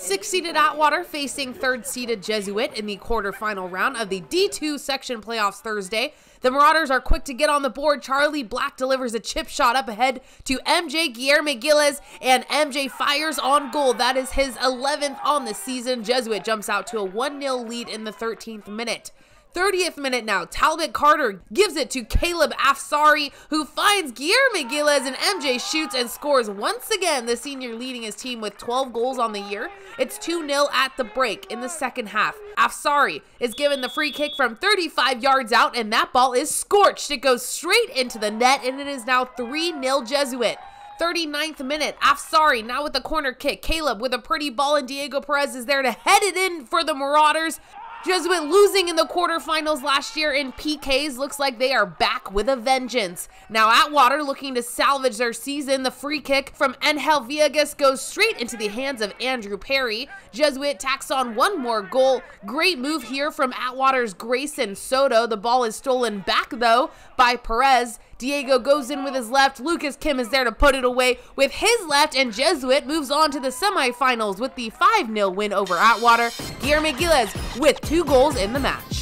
Six seeded Atwater facing third seeded Jesuit in the quarterfinal round of the D2 section playoffs Thursday. The Marauders are quick to get on the board. Charlie Black delivers a chip shot up ahead to MJ Guillermo Gilles, and MJ fires on goal. That is his 11th on the season. Jesuit jumps out to a 1 0 lead in the 13th minute. 30th minute now, Talbot Carter gives it to Caleb Afsari, who finds Guillermo Gilles and MJ shoots and scores once again. The senior leading his team with 12 goals on the year. It's 2 0 at the break in the second half. Afsari is given the free kick from 35 yards out, and that ball is scorched. It goes straight into the net, and it is now 3 0 Jesuit. 39th minute, Afsari now with the corner kick. Caleb with a pretty ball, and Diego Perez is there to head it in for the Marauders. Jesuit losing in the quarterfinals last year in PKs looks like they are back with a vengeance. Now Atwater looking to salvage their season. The free kick from Angel Villegas goes straight into the hands of Andrew Perry. Jesuit tacks on one more goal. Great move here from Atwater's Grayson Soto. The ball is stolen back though by Perez. Diego goes in with his left. Lucas Kim is there to put it away with his left, and Jesuit moves on to the semifinals with the 5 0 win over Atwater. Guillermo Gilles with two goals in the match.